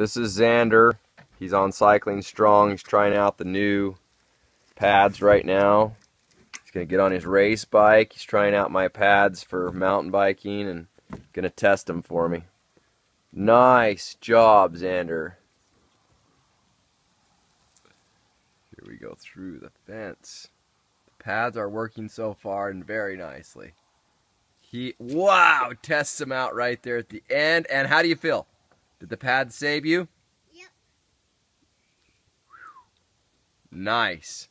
This is Xander. He's on Cycling Strong. He's trying out the new pads right now. He's going to get on his race bike. He's trying out my pads for mountain biking and going to test them for me. Nice job, Xander. Here we go through the fence. The pads are working so far and very nicely. He, wow, tests them out right there at the end. And how do you feel? Did the pads save you? Yep. Nice.